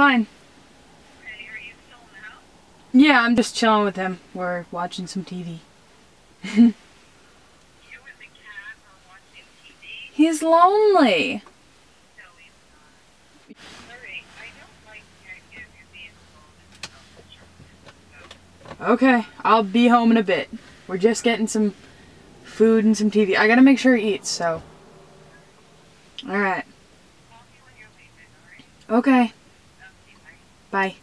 fine. Are you still in the house? Yeah, I'm just chilling with him. We're watching some TV. You and the cat are watching TV? He's lonely. No, he's. Larry, I don't like the idea of you being alone in the house. Okay, I'll be home in a bit. We're just getting some food and some TV. I gotta make sure he eats, so. Alright. Call me when you're leaving, alright? Okay. Bye.